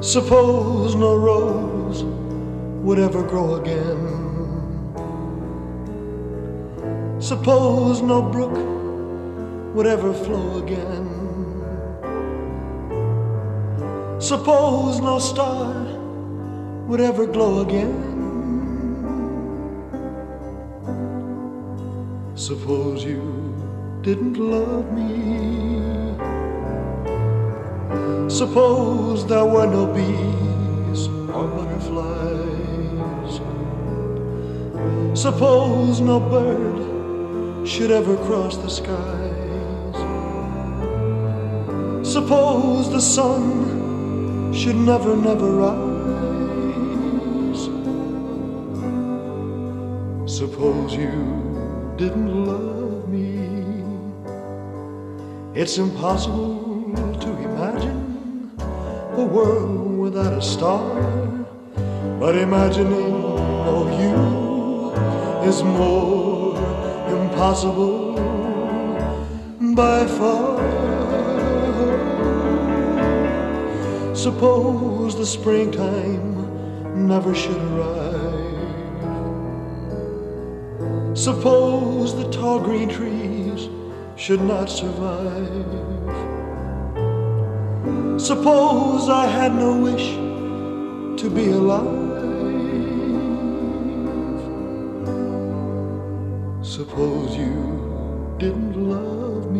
Suppose no rose would ever grow again. Suppose no brook would ever flow again. Suppose no star would ever glow again. Suppose you didn't love me. Suppose there were no bees or butterflies. Suppose no bird should ever cross the skies. Suppose the sun should never, never rise. Suppose you didn't love me. It's impossible a world without a star, but imagining no you is more impossible by far. Suppose the springtime never should arrive. Suppose the tall green trees should not survive. Suppose I had no wish to be alive. Suppose you didn't love